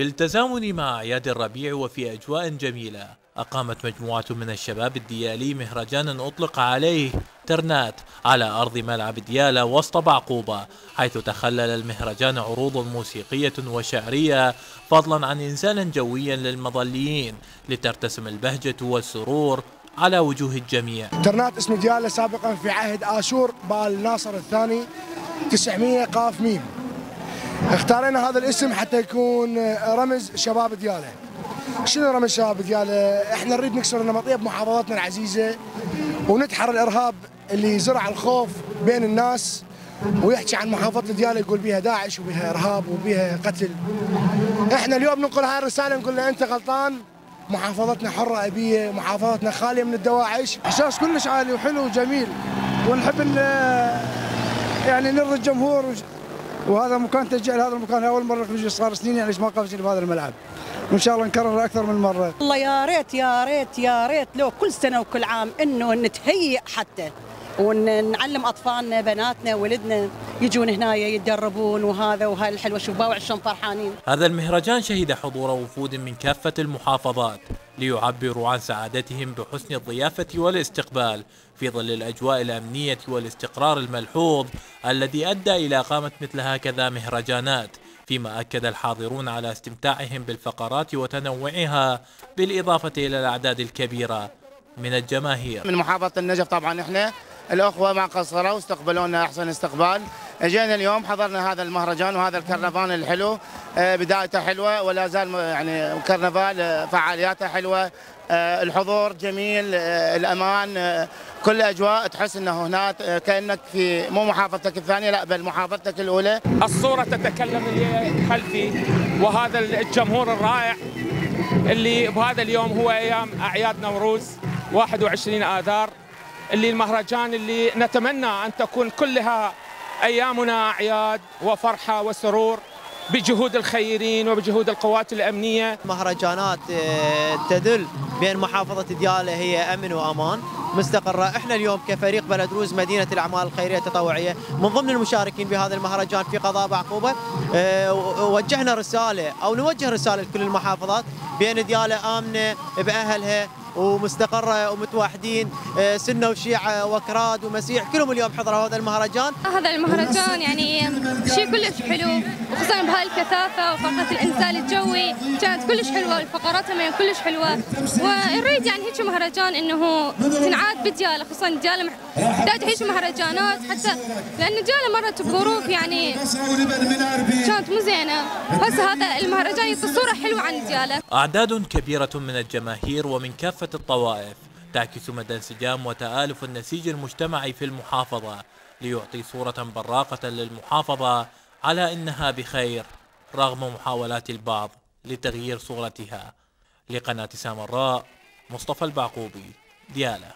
بالتزامن مع أعياد الربيع وفي أجواء جميلة أقامت مجموعة من الشباب الديالي مهرجانا أطلق عليه ترنات على أرض ملعب ديالى وسط بعقوبة حيث تخلل المهرجان عروض موسيقية وشعرية فضلا عن إنزالا جويا للمظليين لترتسم البهجة والسرور على وجوه الجميع. ترنات اسم ديالى سابقا في عهد آشور بال ناصر الثاني 900 قاف ميم. اختارينا هذا الاسم حتى يكون رمز شباب ديالى شنو رمز شباب ديالى إحنا نريد نكسر النمطيه بمحافظتنا العزيزة ونتحر الإرهاب اللي زرع الخوف بين الناس ويحكي عن محافظة ديالى يقول بيها داعش وبيها إرهاب وبيها قتل. إحنا اليوم ننقل هاي الرسالة نقول له أنت غلطان. محافظتنا حرة أبية محافظتنا خالية من الدواعش. إحساس كلش عالي وحلو وجميل ونحب يعني نرضي الجمهور وهذا مكان تشجيع لهذا المكان أول مرة نجي صار سنين يعني ما قفزنا بهذا الملعب. وإن شاء الله نكرر أكثر من مرة. والله يا ريت يا ريت يا ريت لو كل سنة وكل عام إنه نتهيئ حتى ونعلم أطفالنا بناتنا ولدنا يجون هنا يتدربون وهذا وهاي الحلوه شوف باوع شلون فرحانين. هذا المهرجان شهد حضور وفود من كافة المحافظات. ليعبروا عن سعادتهم بحسن الضيافة والاستقبال في ظل الأجواء الأمنية والاستقرار الملحوظ الذي أدى إلى إقامة مثل هكذا مهرجانات فيما أكد الحاضرون على استمتاعهم بالفقرات وتنوعها بالإضافة إلى الأعداد الكبيرة من الجماهير. من محافظة النجف طبعا إحنا الأخوة ما قصروا واستقبلونا أحسن استقبال. اجينا اليوم حضرنا هذا المهرجان وهذا الكرنفال الحلو. آه، بدايته حلوة ولا زال يعني كرنفال آه، فعالياته حلوة. آه، الحضور جميل الأمان كل أجواء تحس إنه هناك كأنك في مو محافظتك الثانية لا بل محافظتك الأولى. الصورة تتكلم اللي خلفي وهذا الجمهور الرائع اللي بهذا اليوم هو أيام اعياد نوروز 21 آذار. اللي المهرجان اللي نتمنى أن تكون كلها أيامنا أعياد وفرحة وسرور بجهود الخيرين وبجهود القوات الأمنية. مهرجانات آه، تدل بأن محافظة ديالى هي أمن وأمان. مستقرة. إحنا اليوم كفريق بلد روز مدينة الأعمال الخيرية التطوعية من ضمن المشاركين بهذا المهرجان في قضاء بعقوبة آه، وجهنا رسالة أو نوجه رسالة لكل المحافظات بأن ديالى آمنة بأهلها ومستقرة ومتوحدين آه، سنة وشيعة وكراد ومسيح كلهم اليوم حضروا هذا المهرجان. هذا المهرجان يعني شيء كلش حلو وخصوصا بهاي الكثافة وفقرة الإنزال الجوي كانت كلش حلوة الفقرات كمان كلش حلوة. ونريد يعني هيك مهرجان إنه تنعاد بديالة خصوصا ديالة محتاج هيك مهرجانات حتى لأن ديالة مرت بظروف يعني كانت مو زينة. هسه هذا المهرجان يعطي صورة حلوة عن ديالة أعداد كبيرة من الجماهير ومن كافة الطوائف تعكس مدى انسجام وتآلف النسيج المجتمعي في المحافظة ليعطي صورة براقة للمحافظة على إنها بخير رغم محاولات البعض لتغيير صورتها. لقناة سامراء مصطفى البعقوبي ديالة.